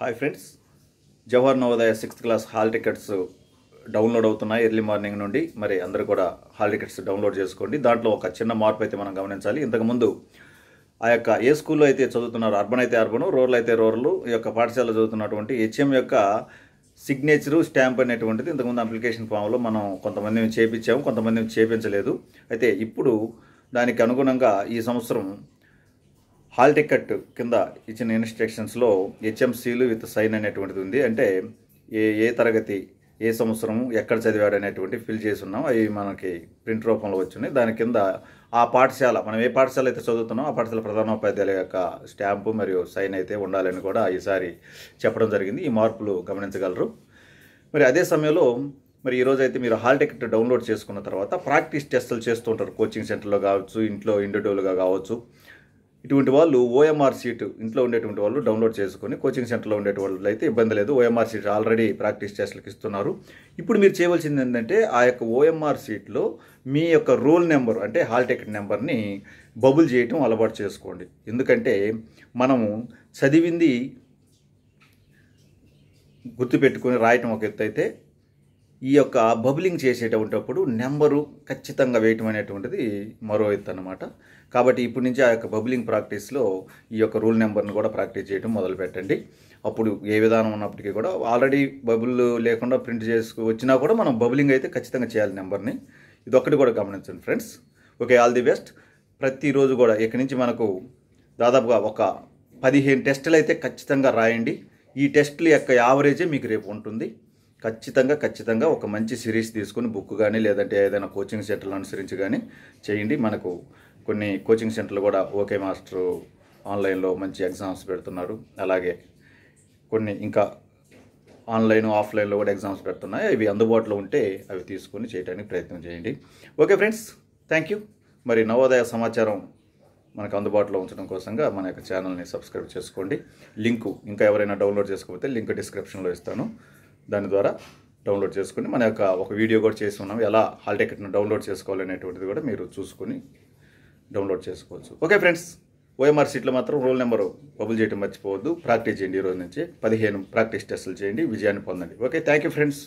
Hi friends. Jawahar Navodaya sixth class hall tickets download అవుతున్నాయి early morning నుండి. మరి అందరూ కూడా హాల్ టికెట్స్ డౌన్లోడ్ చేసుకోండి. దాంట్లో ఒక చిన్న మార్పు అయితే మనం గమనించాలి. ఇంతకుముందు ఆ యొక్క ఏ స్కూల్లో అయితే చదువుతున్నారు అర్బన్ అయితే అర్బన్ రూరల్ అయితే రూరల్ ఈ యొక్క పాఠశాలలో చదువుతున్నటువంటి హెచ్ఎం యొక్క సిగ్నేచరు స్టాంప్ అనేటువంటిది ఇంతకుముందు అప్లికేషన్ ఫామ్లో మనం కొంతమందిని చేపించాము కొంతమందిని చేపించలేదు. అయితే ఇప్పుడు దానికి అనుగుణంగా ఈ సంవత్సరం హాల్ టికెట్ కింద ఇచ్చిన ఇన్స్ట్రక్షన్స్లో హెచ్ఎంసీలు విత్ సైన్ అనేటువంటిది ఉంది. అంటే ఏ ఏ తరగతి ఏ సంవత్సరం ఎక్కడ చదివాడు అనేటువంటి ఫిల్ చేసి ఉన్నాం అవి మనకి ప్రింట్ రూపంలో వచ్చినాయి. దాని కింద ఆ పాఠశాల మనం ఏ పాఠశాల అయితే చదువుతున్నాం ఆ పాఠశాల ప్రధానోపాధ్యాయుల యొక్క స్టాంపు మరియు సైన్ అయితే ఉండాలని కూడా ఈసారి చెప్పడం జరిగింది. ఈ మార్పులు గమనించగలరు. మరి అదే సమయంలో మరి ఈరోజు అయితే మీరు హాల్ టికెట్ డౌన్లోడ్ చేసుకున్న తర్వాత ప్రాక్టీస్ టెస్టులు చేస్తూ ఉంటారు. కోచింగ్ సెంటర్లో కావచ్చు ఇంట్లో ఇండివిజువల్గా కావచ్చు. ఇటువంటి వాళ్ళు ఓఎంఆర్ సీట్ ఇంట్లో ఉండేటువంటి వాళ్ళు డౌన్లోడ్ చేసుకొని కోచింగ్ సెంటర్లో ఉండే వాళ్ళు అయితే ఇబ్బంది లేదు. ఓఎంఆర్ సీట్ ఆల్రెడీ ప్రాక్టీస్ టెస్ట్లకు ఇస్తున్నారు. ఇప్పుడు మీరు చేయవలసింది ఏంటంటే ఆ యొక్క ఓఎంఆర్ సీట్లో మీ యొక్క రోల్ నెంబర్ అంటే హాల్ టికెట్ నెంబర్ని బబుల్ చేయటం అలవాటు చేసుకోండి. ఎందుకంటే మనము చదివింది గుర్తుపెట్టుకొని రాయటం ఒక ఎత్తు అయితే ఈ యొక్క బబులింగ్ చేసేటప్పుడు నెంబరు ఖచ్చితంగా వేయటం అనేటువంటిది మరో ఎత్తు అనమాట కాబట్టి ఇప్పటి నుంచి ఆ యొక్క బబులింగ్ ప్రాక్టీస్లో ఈ యొక్క రూల్ నెంబర్ని కూడా ప్రాక్టీస్ చేయడం మొదలుపెట్టండి. అప్పుడు ఏ విధానం ఉన్నప్పటికీ కూడా ఆల్రెడీ బబుల్ లేకుండా ప్రింట్ చేసుకు వచ్చినా కూడా మనం బబులింగ్ అయితే ఖచ్చితంగా చేయాలి నెంబర్ని. ఇదొక్కటి కూడా గమనించండి friends. Okay all the best. ప్రతిరోజు కూడా ఇక్కడి నుంచి మనకు దాదాపుగా ఒక పదిహేను టెస్టులు అయితే ఖచ్చితంగా రాయండి. ఈ టెస్టుల యొక్క యావరేజే మీకు రేపు ఉంటుంది. ఖచ్చితంగా ఖచ్చితంగా ఒక మంచి సిరీస్ తీసుకుని బుక్ కానీ లేదంటే ఏదైనా కోచింగ్ సెంటర్లు అనుసరించి కానీ చేయండి. మనకు కొన్ని కోచింగ్ సెంటర్లు కూడా ఓకే మాస్టర్ ఆన్లైన్లో మంచి ఎగ్జామ్స్ పెడుతున్నారు. అలాగే కొన్ని ఇంకా ఆన్లైన్ ఆఫ్లైన్లో కూడా ఎగ్జామ్స్ పెడుతున్నాయి. అవి అందుబాటులో ఉంటే అవి తీసుకొని చేయడానికి ప్రయత్నం చేయండి. Okay friends thank you. మరి నవోదయ సమాచారం మనకు అందుబాటులో ఉంచడం కోసంగా మన యొక్క ఛానల్ని సబ్స్క్రైబ్ చేసుకోండి. లింకు ఇంకా ఎవరైనా డౌన్లోడ్ చేసుకోకపోతే లింక్ డిస్క్రిప్షన్లో ఇస్తాను. దాని ద్వారా డౌన్లోడ్ చేసుకుని మన యొక్క ఒక వీడియో కూడా చేసి ఉన్నాం. ఎలా హాల్ టికెట్ను డౌన్లోడ్ చేసుకోవాలనేటువంటిది కూడా మీరు చూసుకొని డౌన్లోడ్ చేసుకోవచ్చు. ఓకే ఫ్రెండ్స్ ఓఎంఆర్ సీట్లో మాత్రం రోల్ నెంబర్ బబుల్ చేయడం మర్చిపోవద్దు. ప్రాక్టీస్ చేయండి ఈ రోజు నుంచి. పదిహేను ప్రాక్టీస్ టెస్టులు చేయండి. విజయాన్ని పొందండి. Okay thank you friends.